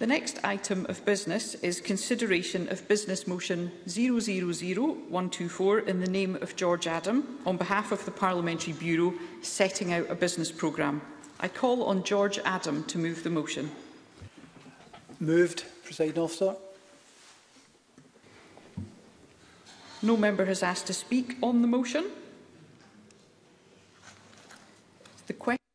The next item of business is consideration of Business Motion 000124 in the name of George Adam on behalf of the Parliamentary Bureau setting out a business programme. I call on George Adam to move the motion. Moved, presiding officer. No member has asked to speak on the motion. The question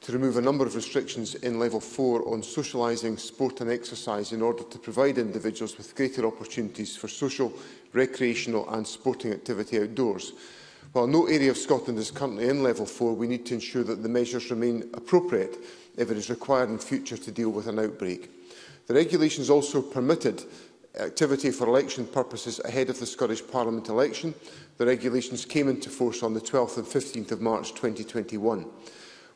to remove a number of restrictions in Level 4 on socialising, sport and exercise in order to provide individuals with greater opportunities for social, recreational and sporting activity outdoors. While no area of Scotland is currently in Level 4, we need to ensure that the measures remain appropriate if it is required in future to deal with an outbreak. The regulations also permitted activity for election purposes ahead of the Scottish Parliament election. The regulations came into force on the 12th and 15th of March 2021.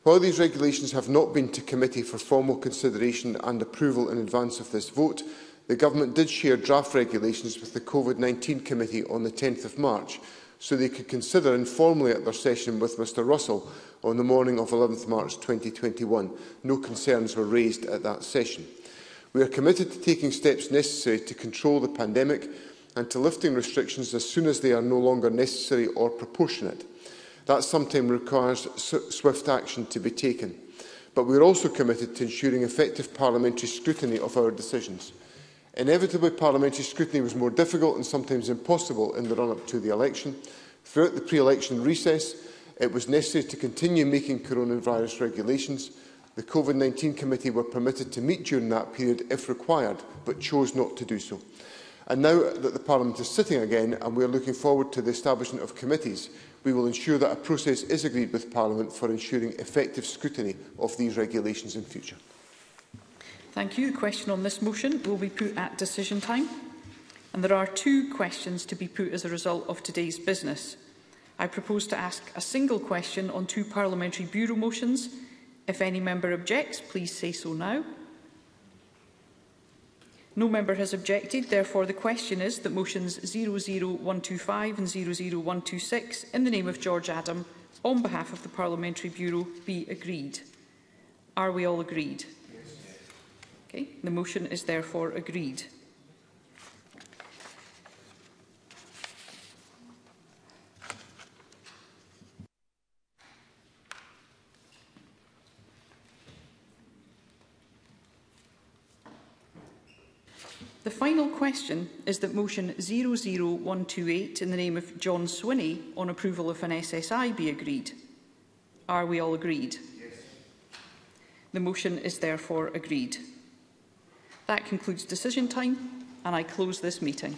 While these regulations have not been to committee for formal consideration and approval in advance of this vote, the Government did share draft regulations with the COVID-19 committee on the 10th of March, so they could consider informally at their session with Mr Russell on the morning of 11th March 2021. No concerns were raised at that session. We are committed to taking steps necessary to control the pandemic and to lifting restrictions as soon as they are no longer necessary or proportionate. That sometimes requires swift action to be taken. But we are also committed to ensuring effective parliamentary scrutiny of our decisions. Inevitably, parliamentary scrutiny was more difficult and sometimes impossible in the run-up to the election. Throughout the pre-election recess, it was necessary to continue making coronavirus regulations. The COVID-19 committee were permitted to meet during that period if required, but chose not to do so. And now that the Parliament is sitting again and we are looking forward to the establishment of committees, we will ensure that a process is agreed with Parliament for ensuring effective scrutiny of these regulations in future. Thank you. Question on this motion will be put at decision time. And there are two questions to be put as a result of today's business. I propose to ask a single question on two parliamentary bureau motions. If any member objects, please say so now. No member has objected. Therefore, the question is that motions 00125 and 00126, in the name of George Adam, on behalf of the Parliamentary Bureau, be agreed. Are we all agreed? Yes. Okay. The motion is therefore agreed. The final question is that motion 00128 in the name of John Swinney on approval of an SSI be agreed. Are we all agreed? Yes. The motion is therefore agreed. That concludes decision time and I close this meeting.